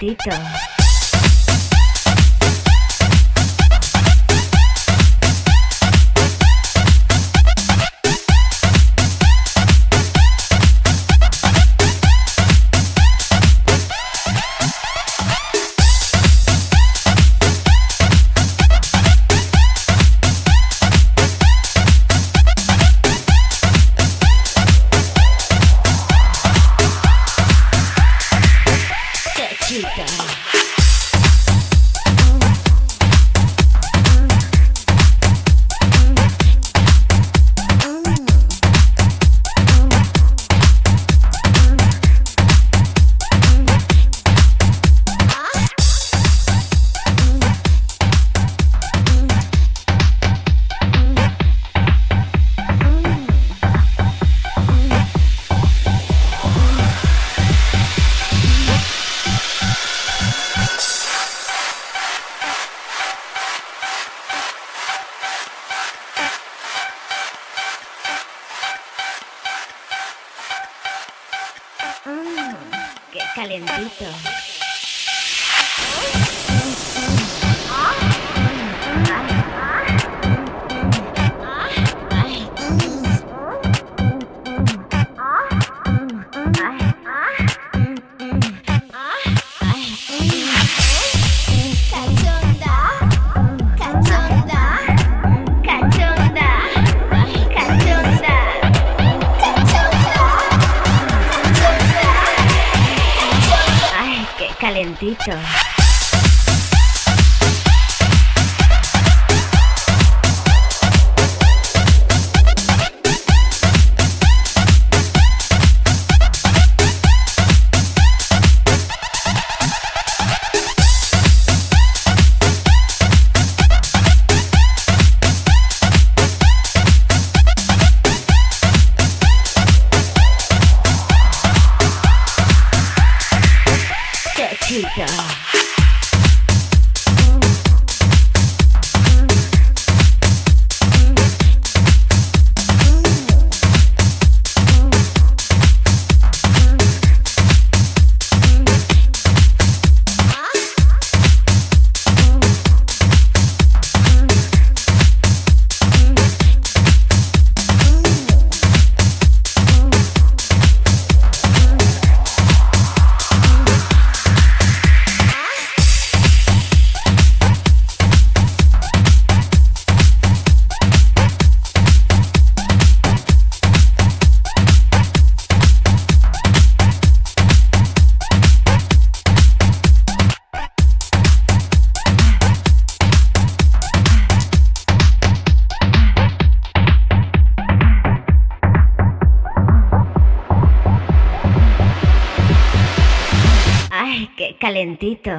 data. Calentito! el dicho. Rica. Calentito!